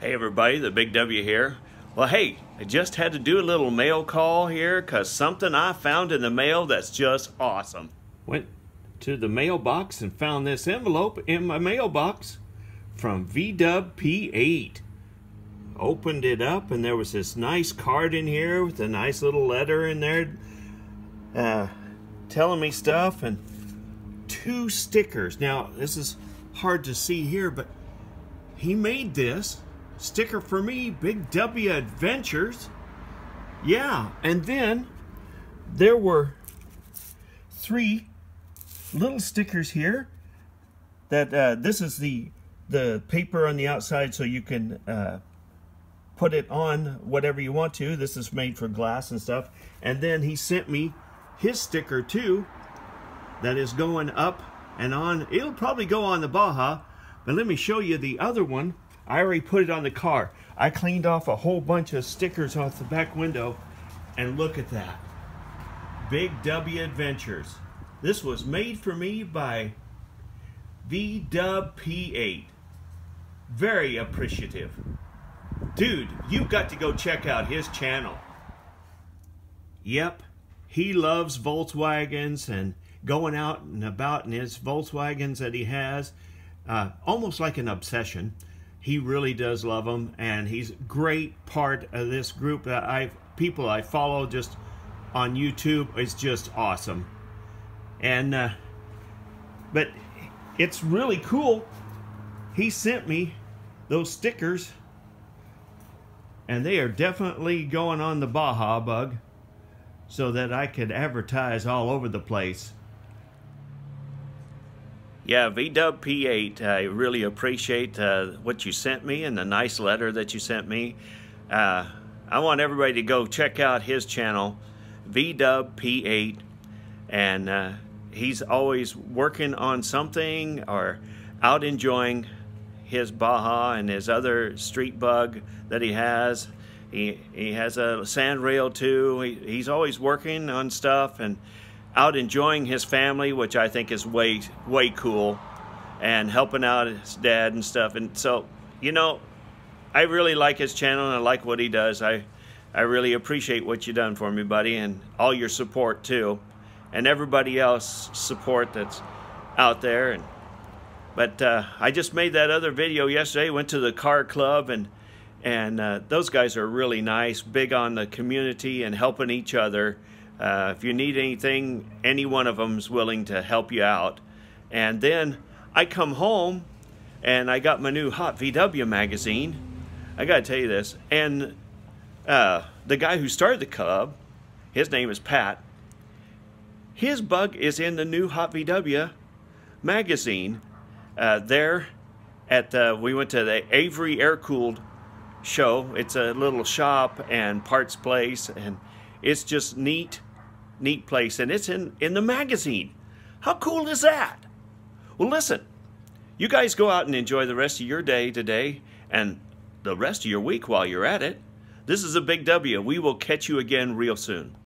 Hey everybody, the Big W here. Well, hey, I just had to do a little mail call here because something I found in the mail that's just awesome. Went to the mailbox and found this envelope in my mailbox from VW P8. Opened it up and there was this nice card in here with a nice little letter in there uh, telling me stuff and two stickers. Now, this is hard to see here, but he made this sticker for me, Big W Adventures. Yeah, and then there were three little stickers here that uh, this is the the paper on the outside so you can uh, put it on whatever you want to. This is made for glass and stuff. And then he sent me his sticker too that is going up and on. It'll probably go on the Baja, but let me show you the other one. I already put it on the car. I cleaned off a whole bunch of stickers off the back window and look at that. Big W Adventures. This was made for me by VW P8. Very appreciative. Dude, you've got to go check out his channel. Yep, he loves Volkswagens and going out and about in his Volkswagens that he has, uh, almost like an obsession. He really does love them, and he's a great part of this group that I people I follow just on YouTube. It's just awesome, and uh, but it's really cool. He sent me those stickers, and they are definitely going on the Baja bug, so that I could advertise all over the place. Yeah, VW-P8, I really appreciate uh, what you sent me and the nice letter that you sent me. Uh, I want everybody to go check out his channel, VW-P8, and uh, he's always working on something or out enjoying his Baja and his other street bug that he has. He, he has a sand rail too. He, he's always working on stuff and out enjoying his family, which I think is way, way cool, and helping out his dad and stuff. And so, you know, I really like his channel and I like what he does. I, I really appreciate what you done for me, buddy, and all your support too, and everybody else support that's out there. And but uh, I just made that other video yesterday. Went to the car club and and uh, those guys are really nice, big on the community and helping each other. Uh, if you need anything, any one of them is willing to help you out. And then I come home and I got my new Hot VW magazine. I got to tell you this. And uh, the guy who started the club, his name is Pat. His bug is in the new Hot VW magazine. Uh, there at the, we went to the Avery Air Cooled show. It's a little shop and parts place, and it's just neat neat place, and it's in, in the magazine. How cool is that? Well, listen, you guys go out and enjoy the rest of your day today and the rest of your week while you're at it. This is a Big W. We will catch you again real soon.